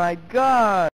my god!